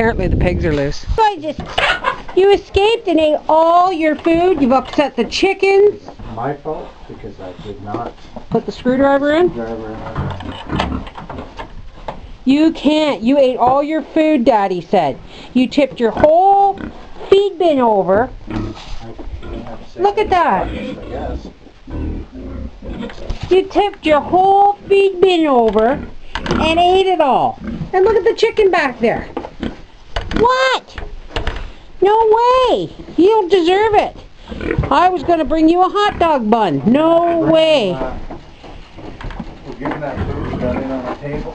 Apparently the pigs are loose. I just, you escaped and ate all your food. You've upset the chickens. My fault because I did not Put the screwdriver in. drive around. You can't. You ate all your food, Daddy said. You tipped your whole feed bin over. Look at that. You tipped your whole feed bin over and ate it all. And look at the chicken back there. What? No way. You don't deserve it. I was going to bring you a hot dog bun. No way. We're giving that food got in on the table.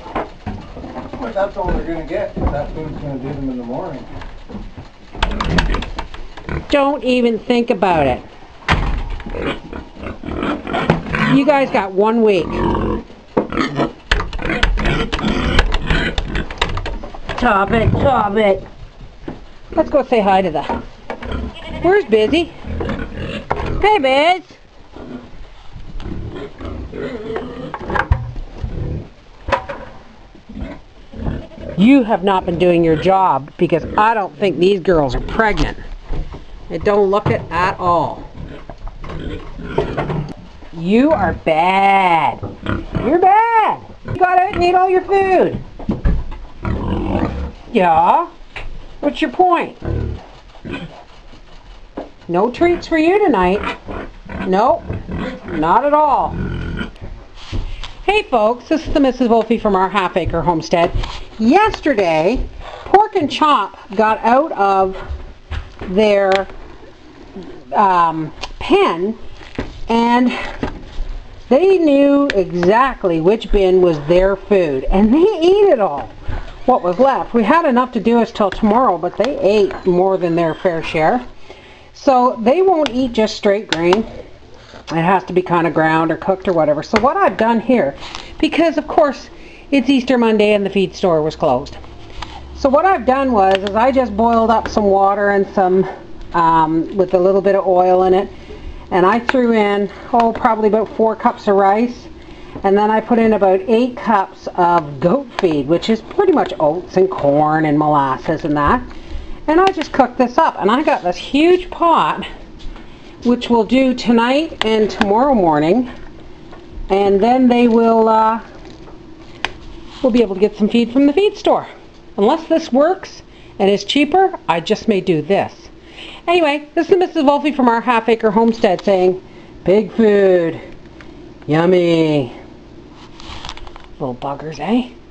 But that's all they're gonna get. That food's gonna do them in the morning. Don't even think about it. You guys got one week. Top it, top it. Let's go say hi to the. Where's Busy? Hey, Biz. You have not been doing your job because I don't think these girls are pregnant. It don't look it at all. You are bad. You're bad. You gotta eat all your food. Yeah. What's your point? No treats for you tonight. Nope. Not at all. Hey folks, this is the Mrs. Wolfie from our half acre homestead. Yesterday, Pork and Chop got out of their um, pen and they knew exactly which bin was their food and they ate it all what was left. We had enough to do us till tomorrow but they ate more than their fair share. So they won't eat just straight grain. It has to be kind of ground or cooked or whatever. So what I've done here because of course it's Easter Monday and the feed store was closed. So what I've done was is I just boiled up some water and some um, with a little bit of oil in it. And I threw in oh probably about four cups of rice and then I put in about eight cups of goat feed which is pretty much oats and corn and molasses and that. And I just cooked this up. And I got this huge pot which we'll do tonight and tomorrow morning. And then they will uh, we'll be able to get some feed from the feed store. Unless this works and is cheaper I just may do this. Anyway, this is Mrs. Wolfie from our half acre homestead saying, pig food, yummy. Little buggers, eh?